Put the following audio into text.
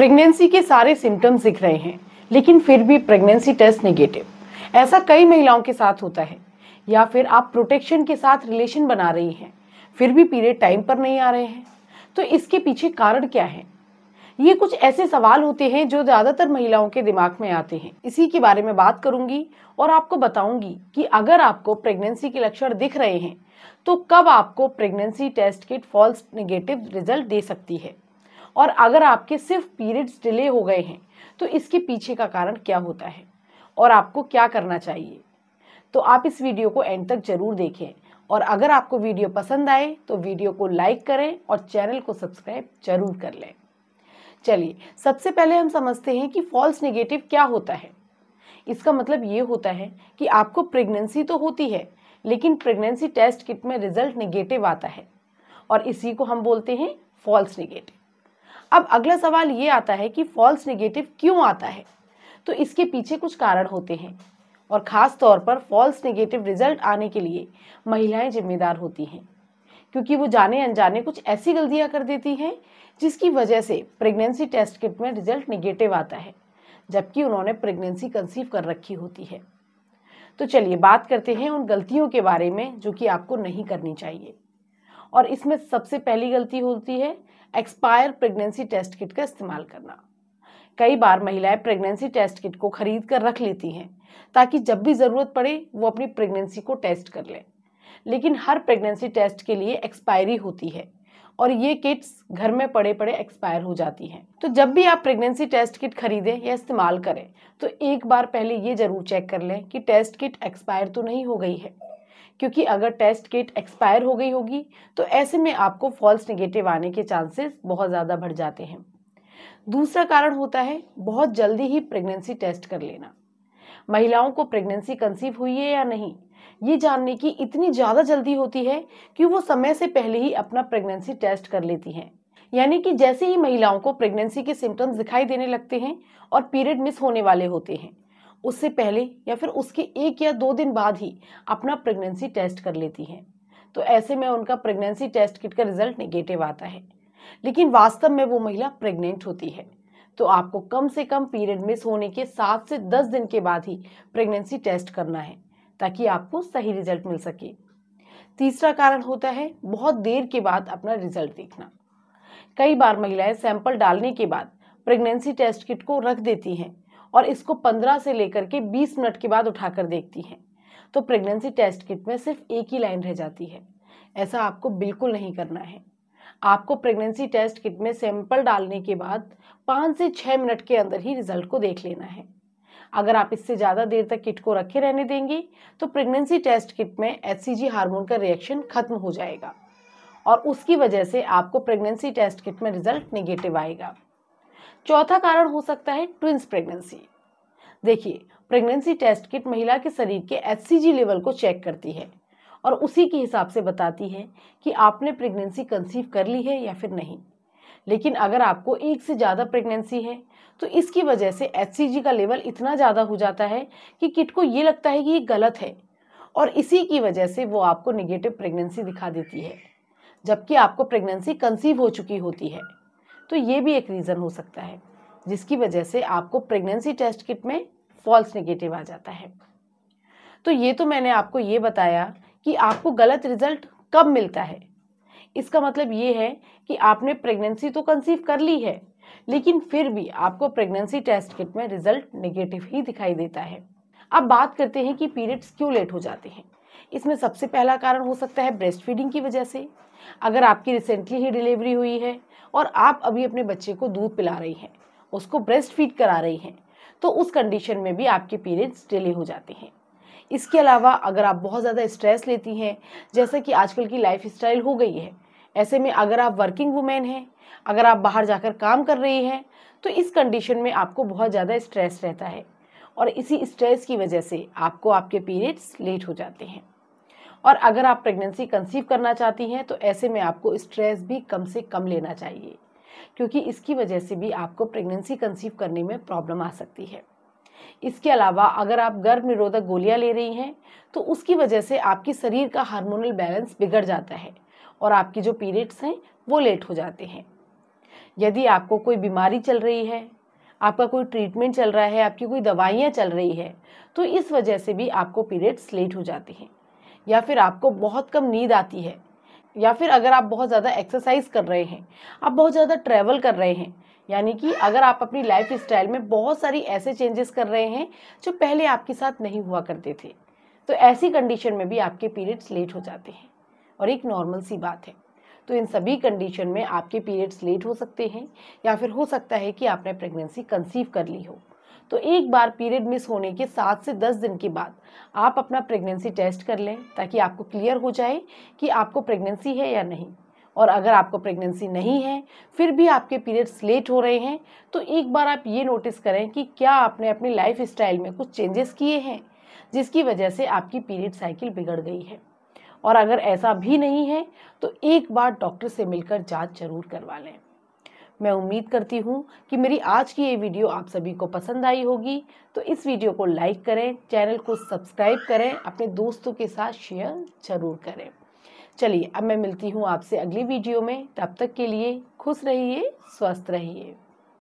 Pregnancy के सारे symptoms दिख रहे हैं, लेकिन फिर भी प्रेगनेंसी टेस्ट नेगेटिव। ऐसा कई महिलाओं के साथ होता है, या फिर आप प्रोटेक्शन के साथ रिलेशन बना रही हैं, फिर भी पीरियड टाइम पर नहीं आ रहे हैं। तो इसके पीछे कारण क्या है? ये कुछ ऐसे सवाल होते हैं जो ज़्यादातर महिलाओं के दिमाग में आते हैं। इसी के बारे में बात करूँगी और आपको बताऊँगी कि अगर आपको प्रेगनेंसी के लक्षण दिख रहे हैं तो कब आपको pregnancy test kit false negative result दे सकती है। और अगर आपके सिर्फ़ पीरियड्स डिले हो गए हैं तो इसके पीछे का कारण क्या होता है? और आपको क्या करना चाहिए? तो आप इस वीडियो को एंड तक ज़रूर देखें। और अगर आपको वीडियो पसंद आए तो वीडियो को लाइक करें और चैनल को सब्सक्राइब ज़रूर कर लें। चलिए, सबसे पहले हम समझते हैं कि फॉल्स नेगेटिव क्या होता है। इसका मतलब ये होता है कि आपको प्रेगनेंसी तो होती है, लेकिन प्रेगनेंसी टेस्ट किट में रिज़ल्ट नेगेटिव आता है। और इसी को हम बोलते हैं फॉल्स नेगेटिव अब अगला सवाल ये आता है कि फॉल्स नेगेटिव क्यों आता है? तो इसके पीछे कुछ कारण होते हैं और ख़ास तौर पर फॉल्स नेगेटिव रिज़ल्ट आने के लिए महिलाएँ जिम्मेदार होती हैं, क्योंकि वो जाने अनजाने कुछ ऐसी गलतियाँ कर देती हैं जिसकी वजह से प्रेगनेंसी टेस्ट किट में रिज़ल्ट निगेटिव आता है, जबकि उन्होंने प्रेगनेंसी कंसीव कर रखी होती है। तो चलिए बात करते हैं उन गलतियों के बारे में जो कि आपको नहीं करनी चाहिए। और इसमें सबसे पहली गलती होती है एक्सपायर प्रेगनेंसी टेस्ट किट का इस्तेमाल करना। कई बार महिलाएँ प्रेगनेंसी टेस्ट किट को खरीद कर रख लेती हैं, ताकि जब भी ज़रूरत पड़े, वो अपनी प्रेगनेंसी को टेस्ट कर लें। लेकिन हर प्रेगनेंसी टेस्ट के लिए एक्सपायरी होती है, और ये किट्स घर में पड़े पड़े एक्सपायर हो जाती हैं। तो जब भी आप प्रेगनेंसी टेस्ट किट खरीदें या इस्तेमाल करें तो एक बार पहले ये ज़रूर चेक कर लें कि टेस्ट किट एक्सपायर तो नहीं हो गई है। क्योंकि अगर टेस्ट किट एक्सपायर हो गई होगी तो ऐसे में आपको फॉल्स नेगेटिव आने के चांसेस बहुत ज़्यादा बढ़ जाते हैं। दूसरा कारण होता है, बहुत जल्दी ही प्रेगनेंसी टेस्ट कर लेना। महिलाओं को प्रेगनेंसी कंसीव हुई है या नहीं, ये जानने की इतनी ज़्यादा जल्दी होती है कि वो समय से पहले ही अपना प्रेगनेंसी टेस्ट कर लेती हैं। यानी कि जैसे ही महिलाओं को प्रेगनेंसी के सिम्टम्स दिखाई देने लगते हैं और पीरियड मिस होने वाले होते हैं उससे पहले या फिर उसके एक या दो दिन बाद ही अपना प्रेगनेंसी टेस्ट कर लेती हैं। तो ऐसे में उनका प्रेगनेंसी टेस्ट किट का रिज़ल्ट नेगेटिव आता है। लेकिन वास्तव में वो महिला प्रेग्नेंट होती है। तो आपको कम से कम पीरियड मिस होने के सात से दस दिन के बाद ही प्रेगनेंसी टेस्ट करना है, ताकि आपको सही रिज़ल्ट मिल सके। तीसरा कारण होता है बहुत देर के बाद अपना रिज़ल्ट देखना। कई बार महिलाएँ सैंपल डालने के बाद प्रेगनेंसी टेस्ट किट को रख देती हैं और इसको 15 से लेकर के 20 मिनट के बाद उठाकर देखती हैं। तो प्रेगनेंसी टेस्ट किट में सिर्फ़ एक ही लाइन रह जाती है। ऐसा आपको बिल्कुल नहीं करना है। आपको प्रेगनेंसी टेस्ट किट में सैंपल डालने के बाद पाँच से छः मिनट के अंदर ही रिज़ल्ट को देख लेना है। अगर आप इससे ज़्यादा देर तक किट को रखे रहने देंगे तो प्रेगनेंसी टेस्ट किट में एचसीजी हार्मोन का रिएक्शन खत्म हो जाएगा। और उसकी वजह से आपको प्रेगनेंसी टेस्ट किट में रिज़ल्ट नेगेटिव आएगा। चौथा कारण हो सकता है ट्विंस प्रेगनेंसी। देखिए, प्रेगनेंसी टेस्ट किट महिला के शरीर के एचसीजी लेवल को चेक करती है और उसी के हिसाब से बताती है कि आपने प्रेगनेंसी कंसीव कर ली है या फिर नहीं। लेकिन अगर आपको एक से ज़्यादा प्रेगनेंसी है तो इसकी वजह से एचसीजी का लेवल इतना ज़्यादा हो जाता है कि किट को ये लगता है कि ये गलत है और इसी की वजह से वो आपको निगेटिव प्रेगनेंसी दिखा देती है, जबकि आपको प्रेगनेंसी कंसीव हो चुकी होती है। तो ये भी एक रीज़न हो सकता है, जिसकी वजह से आपको प्रेगनेंसी टेस्ट किट में फॉल्स नेगेटिव आ जाता है। तो ये तो मैंने आपको ये बताया कि आपको गलत रिज़ल्ट कब मिलता है। इसका मतलब ये है कि आपने प्रेगनेंसी तो कंसीव कर ली है, लेकिन फिर भी आपको प्रेगनेंसी टेस्ट किट में रिज़ल्ट नेगेटिव ही दिखाई देता है। अब बात करते हैं कि पीरियड्स क्यों लेट हो जाते हैं। इसमें सबसे पहला कारण हो सकता है ब्रेस्ट फीडिंग की वजह से। अगर आपकी रिसेंटली ही डिलीवरी हुई है और आप अभी अपने बच्चे को दूध पिला रही हैं, उसको ब्रेस्ट फ़ीड करा रही हैं तो उस कंडीशन में भी आपके पीरियड्स डिले हो जाते हैं। इसके अलावा अगर आप बहुत ज़्यादा स्ट्रेस लेती हैं, जैसा कि आजकल की लाइफ स्टाइल हो गई है, ऐसे में अगर आप वर्किंग वुमेन हैं, अगर आप बाहर जाकर काम कर रही हैं तो इस कंडीशन में आपको बहुत ज़्यादा स्ट्रेस रहता है। और इसी स्ट्रेस की वजह से आपको आपके पीरियड्स लेट हो जाते हैं। और अगर आप प्रेगनेंसी कंसीव करना चाहती हैं तो ऐसे में आपको स्ट्रेस भी कम से कम लेना चाहिए, क्योंकि इसकी वजह से भी आपको प्रेगनेंसी कंसीव करने में प्रॉब्लम आ सकती है। इसके अलावा अगर आप गर्भ निरोधक गोलियाँ ले रही हैं तो उसकी वजह से आपकी शरीर का हार्मोनल बैलेंस बिगड़ जाता है और आपकी जो पीरियड्स हैं, वो लेट हो जाते हैं। यदि आपको कोई बीमारी चल रही है आपका कोई ट्रीटमेंट चल रहा है, आपकी कोई दवाइयाँ चल रही है तो इस वजह से भी आपको पीरियड्स लेट हो जाते हैं। या फिर आपको बहुत कम नींद आती है, या फिर अगर आप बहुत ज़्यादा एक्सरसाइज कर रहे हैं, आप बहुत ज़्यादा ट्रैवल कर रहे हैं, यानी कि अगर आप अपनी लाइफ स्टाइल में बहुत सारी ऐसे चेंजेस कर रहे हैं, जो पहले आपके साथ नहीं हुआ करते थे तो ऐसी कंडीशन में भी आपके पीरियड्स लेट हो जाते हैं। और एक नॉर्मल सी बात है तो इन सभी कंडीशन में आपके पीरियड्स लेट हो सकते हैं, या फिर हो सकता है कि आपने प्रेगनेंसी कंसीव कर ली हो। तो एक बार पीरियड मिस होने के सात से दस दिन के बाद आप अपना प्रेगनेंसी टेस्ट कर लें, ताकि आपको क्लियर हो जाए कि आपको प्रेगनेंसी है या नहीं। और अगर आपको प्रेगनेंसी नहीं है, फिर भी आपके पीरियड्स लेट हो रहे हैं तो एक बार आप ये नोटिस करें कि क्या आपने अपनी लाइफ स्टाइल में कुछ चेंजेस किए हैं, जिसकी वजह से आपकी पीरियड साइकिल बिगड़ गई है। और अगर ऐसा भी नहीं है तो एक बार डॉक्टर से मिलकर जाँच ज़रूर करवा लें। मैं उम्मीद करती हूँ कि मेरी आज की ये वीडियो आप सभी को पसंद आई होगी। तो इस वीडियो को लाइक करें, चैनल को सब्सक्राइब करें, अपने दोस्तों के साथ शेयर ज़रूर करें। चलिए, अब मैं मिलती हूँ आपसे अगली वीडियो में। तब तक के लिए खुश रहिए, स्वस्थ रहिए।